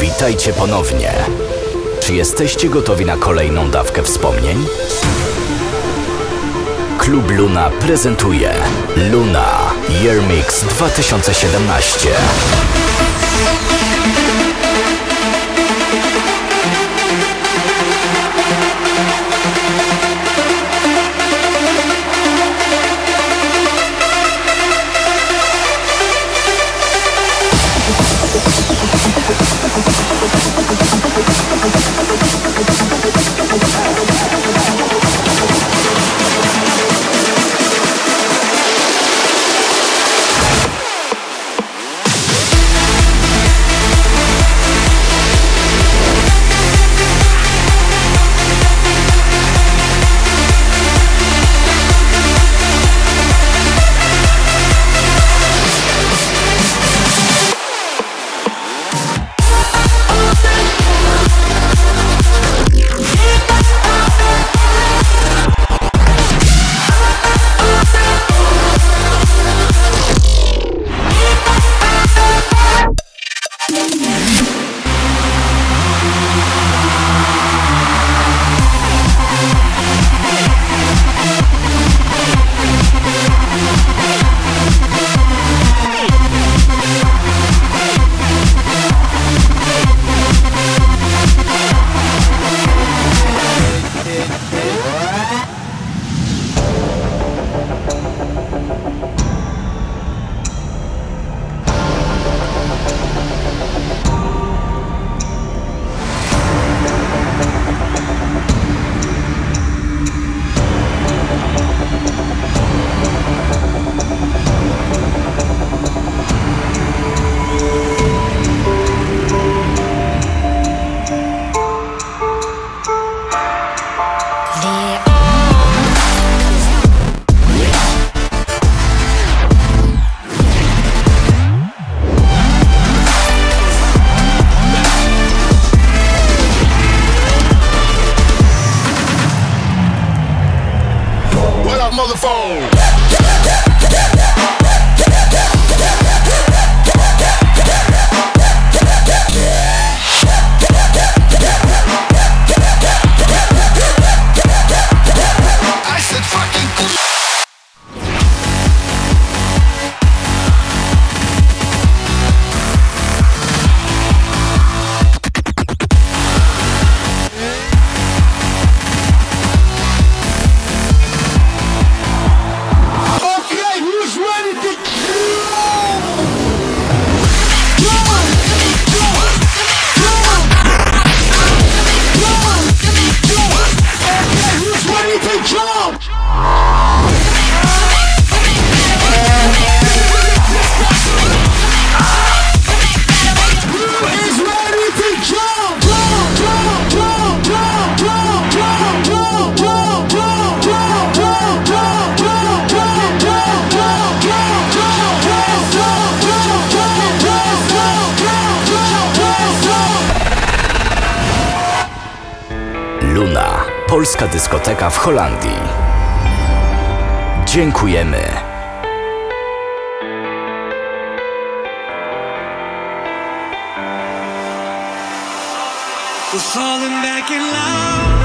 Witajcie ponownie. Czy jesteście gotowi na kolejną dawkę wspomnień? Klub Luna prezentuje Luna Year Mix 2017. polska dyskoteka w Holandii. Dziękujemy. We're falling back in love.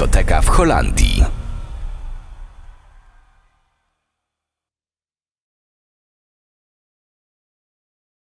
Dyskoteka w Holandii.